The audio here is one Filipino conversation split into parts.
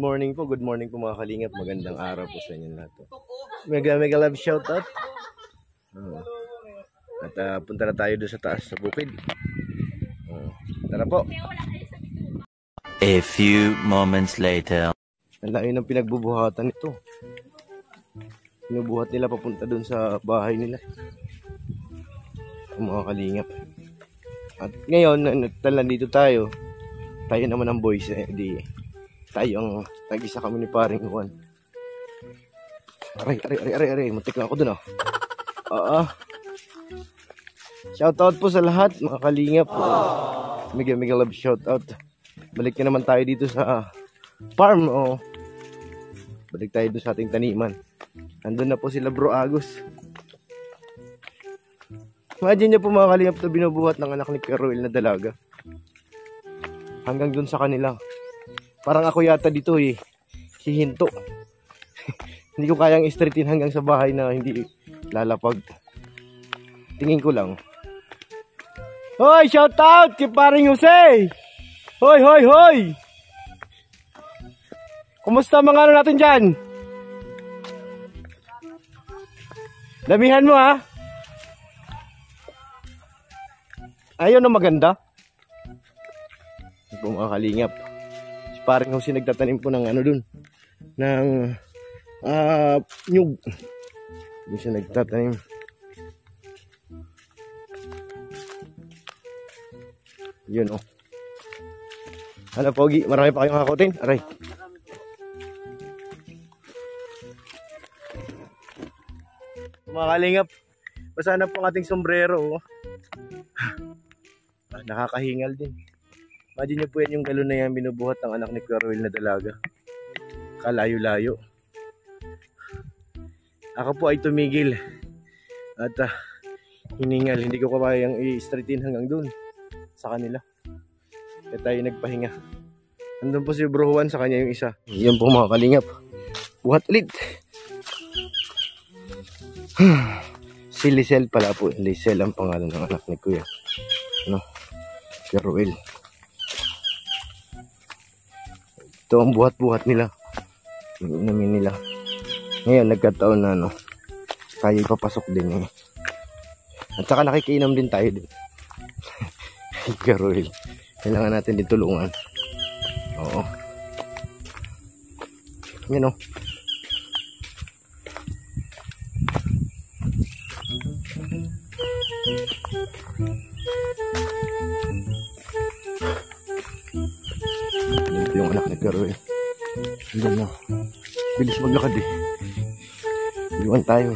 morning po, good morning po mga kalingap. Magandang araw po sa inyo lahat. po. Mega mega love shout out. Oo. At ah, punta na tayo doon sa taas sa bukid. Oo. Tara po. A few moments later. Ang layo ng pinagbubuhatan nito. Pinubuhat nila papunta doon sa bahay nila. Ang mga kalingap. At ngayon, na- talan dito tayo. Tayo naman ang boys. Eh, di, tayo ang tag-isa kami ni paring Juan. Aray, aray, aray, aray, aray. Muntik lang ako doon, oh. Oo. Shoutout po sa lahat, mga kalingap. Mega, mega love shoutout. Balik na naman tayo dito sa farm, oh. Balik tayo doon sa ating taniman. Andun na po sila bro Agus. Imagine niyo po mga kalingap to binubuhat ng anak ni Caroel na dalaga. Hanggang dun sa kanila. Parang ako yata dito eh. Hihinto. hindi ko kayang istreetin hanggang sa bahay na hindi lalapag. Tingin ko lang. Hoy, shout out kay paring Jose! Hoy, hoy, hoy! Kumusta mga ano natin dyan? Damihan mo ha? Ayun ang maganda. Ito po mga kalingap. Si parang Jose nagtatanim po ng ano dun. Ng ah nyug. Doon siya nagtatanim. Yun oh. Ano Pogi, marami pa kayong hakotin? Aray. Mga kalingap, basa na po ang ating sombrero. Oh. Ah, nakakahingal din. Imagine nyo po yan yung galon na yan binubuhat ng anak ni Kuya na dalaga. Kalayo-layo. Ako po ay tumigil. At ah, hiningal. Hindi ko kayang i-straightin hanggang dun sa kanila. Kaya tayo nagpahinga. Andun po si Bro Juan sa kanya yung isa. Yan po mga kalingap. Buhat ulit. si Lisel pala po. Lisel ang pangalan ng anak ni Kuya. Ano? Si Ruel. Ito ang buhat-buhat nila. Inumin nila. Ngayon, nagkataon na ano, tayo papasok din eh. At saka nakikinom din tayo din. Ruel. Kailangan natin din tulungan. Oo. Yan o. Yan po yung anak ni Caroel. Yan na. Bilis maglakad eh. Iwan tayo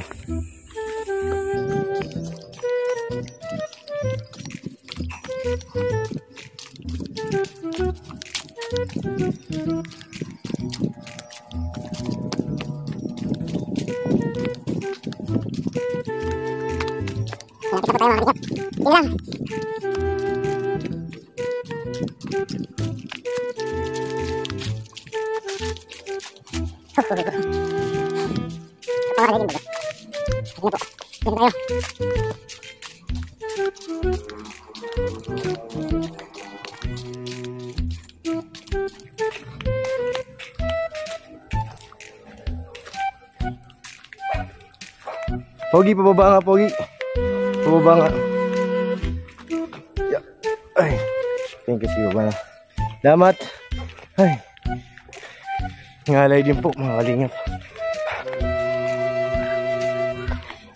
eh. Pogi, pababa nga, Pogi. Pababa nga. Ya. Ay. Thank you, Siyo. Bana. Damat. Ay. Ngalay din po, mga kalingap.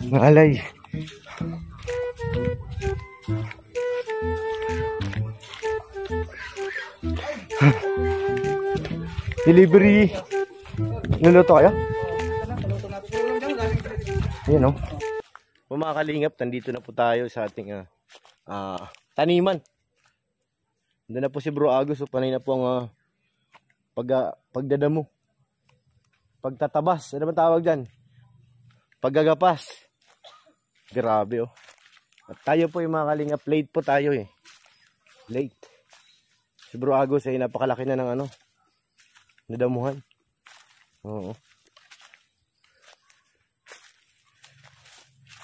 Ngalay. Delivery. Luluto kayo? Ayan o. Oh. Mga kalingap, nandito na po tayo sa ating ah, ah, taniman. Nandun na po si Bro Agus. So, panay na po ang ah, pag, ah, pagdadamo. Pagtatabas. Ano ba tawag dyan? Paggagapas. Grabe oh. At tayo po yung mga kalingap. Late po tayo eh. Late. Si Bro Agus ay napakalaki na ng ano. Nadamuhan. Oo.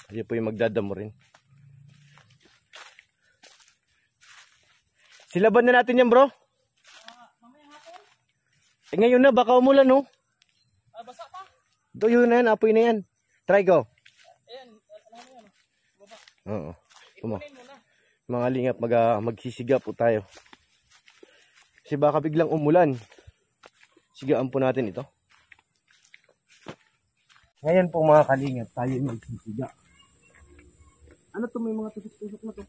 Tayo po yung magdadamo rin. Silaban na natin yan bro. Eh ngayon na, baka umulan no? Yun na yan, apoy na yan. Try go. Ayan, alam mo yan. Baba. Oo. Tuma. Mga lingap, mag, ah, magsisiga po tayo. Kasi baka biglang umulan. Sigaan po natin ito. Ngayon po mga kalingap, tayo magsisiga. Ano to may mga tusok-tusok na to?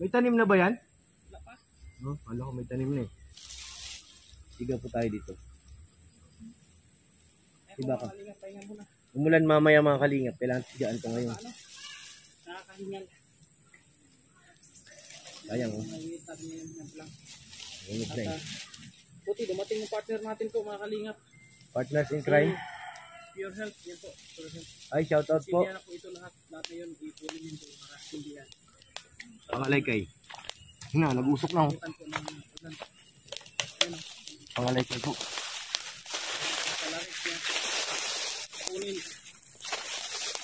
May tanim na ba yan? Wala pa. No, kala ko may tanim na eh. Siga po tayo dito. Ayan, Iba mga ka. Umulan mamaya mga kalingap, kailangan sigaan to ngayon. Ano? Nakakahingal. Sayang oh, na eh. Buti, dumating yung partner natin po, mga kalingap. Partners in crime. Pure health. Yan po. Pure health. Ay, shoutout po. Sindihan na po ito lahat. Lahat na yun, ipunin yun po para sindihan. Pangalay kay. Na, nag-usok na oh. Ulan. Pangalay kay po. Kalarik yan. Kunin.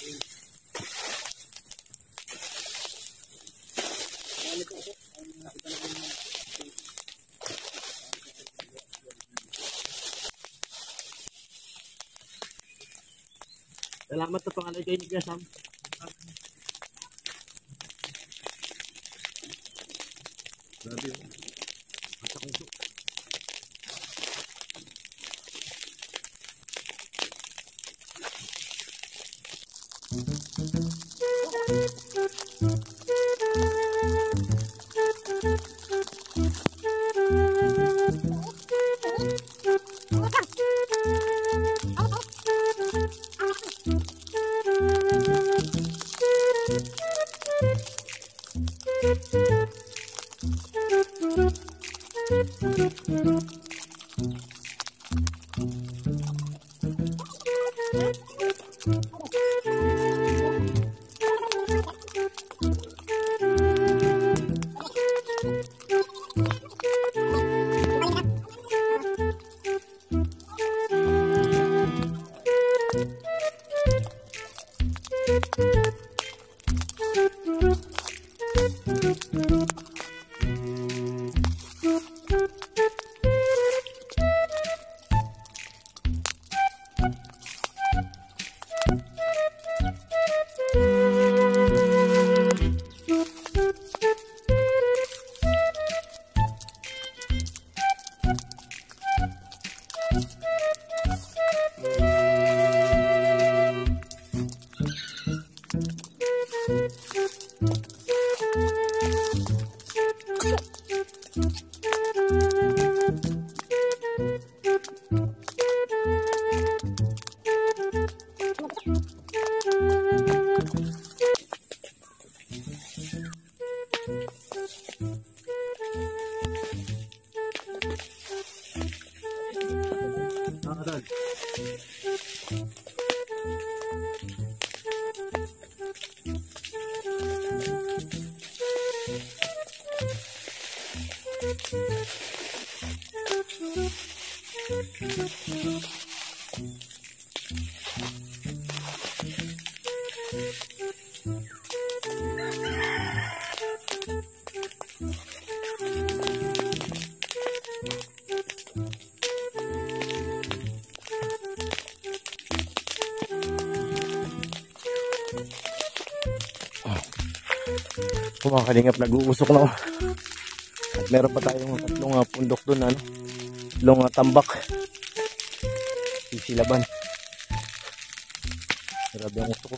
Ayan. Ano po po? Ang iba na Salamat sa pangalay kay ni Sam. Kung mga kalingap, nag-uusok na. At meron pa tayong tatlong ah, pundok doon, ano? Tatlong ah, tambak. Sisilaban. Grabe ang usok ko.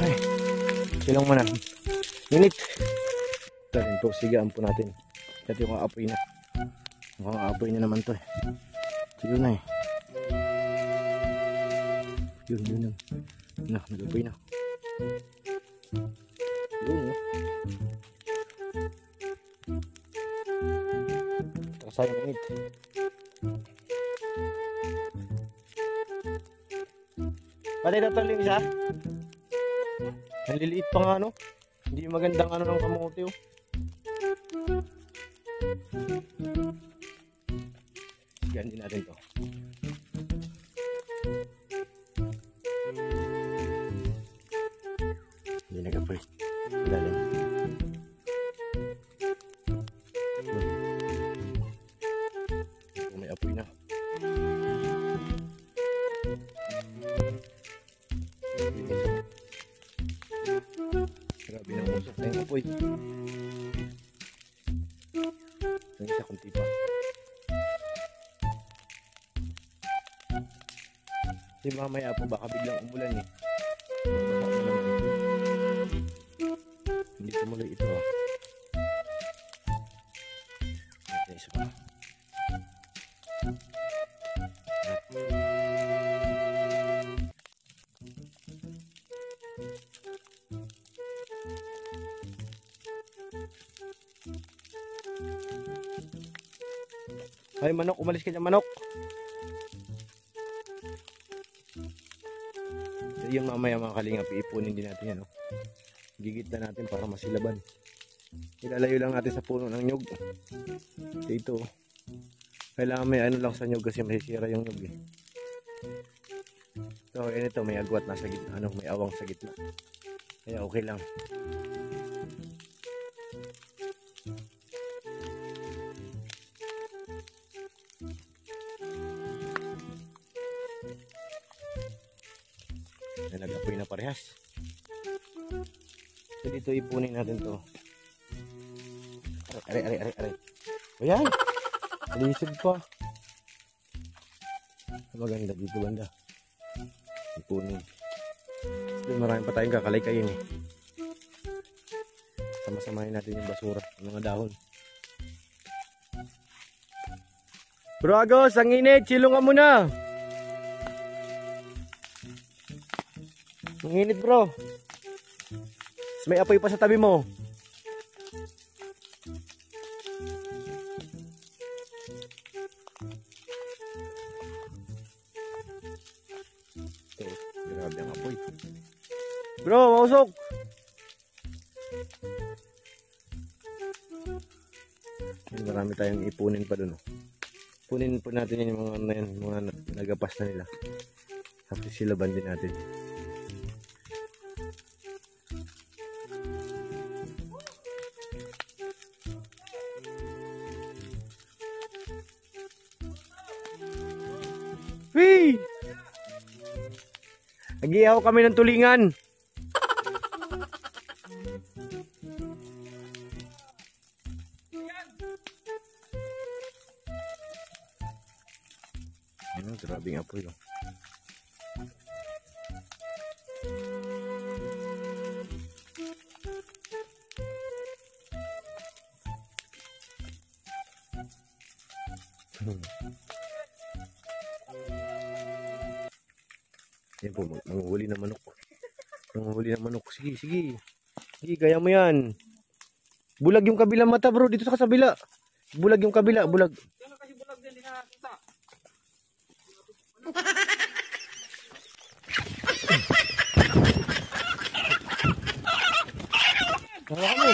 Ay, silang mo na. Minute. Darin po, sigaan po natin. Dati yung aapoy na. Mukhang aapoy na naman to eh. Sige na eh. Yun, yun, yun. Na, nagapoy na. Yun, no? Saka sayang init. Pati na to yung isa? Ang liliit pa nga, no? Hindi magandang ano ng kamote, oh. Yan din natin to. Grabe na usok na yung apoy. Yung isa kunti pa. Kasi mamaya po baka biglang umulan eh. Ito. Hindi tumuloy ito ah. Ay, manok. Umalis ka dyan, manok. So, yung mamaya mga kalingap, iipunin din natin yan. Oh. Gigit na natin para masilaban. Ilalayo lang natin sa puno ng nyug. Dito. oh. Kailangan may ano lang sa nyug kasi masisira yung nyug eh. So, yun ito, may agwat na sa gitna. Ano, may awang sa gitna. Kaya okay lang. na nag-apoy na parehas. So dito ipunin natin to. Aray, aray, aray, aray. Ayan! Alisod pa. Maganda dito banda. Ipunin. Kasi marami pa tayong kakalay-kayin eh. Sama-samahin natin yung basura, yung mga dahon. Bro Agos, ang init, silungan mo na. Ang init bro. May apoy pa sa tabi mo. Grabe ang apoy. Bro, mausok! Marami tayong ipunin pa dun. Oh. Punin po natin yun yung mga, yan, mga na- nagapas na nila. Tapos silaban din natin. Nagiyaw kami ng tulingan. Yan po, manguhuli ng manok. Manguhuli ng manok. Sige, sige. Sige, kaya mo yan. Bulag yung kabilang mata bro, dito sa kasabila. Bulag yung kabila, bulag din, di nakakita. Hawakan mo.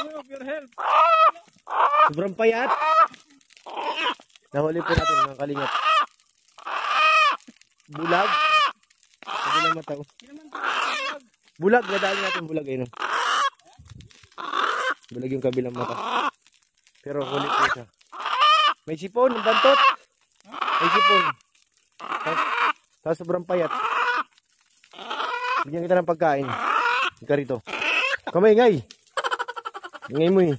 Ano, pure help. Sobrang payat. Nahuli po natin mga kalingap. Bulag. Kabilang mata ko. Bulag, nadali natin bulag ayun. oh. Bulag yung kabilang mata. Pero huli po siya. May sipon, bantot. May sipon. Tapos sobrang payat. Bigyan kita ng pagkain. Ika rito. Kamay, ngay. Ngay mo eh.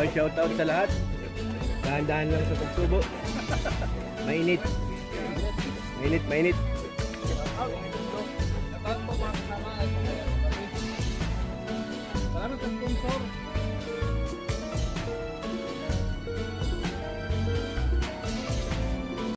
Oh, shoutout sa lahat. Dahan-dahan lang sa pagsubo. Mainit. Mainit, mainit.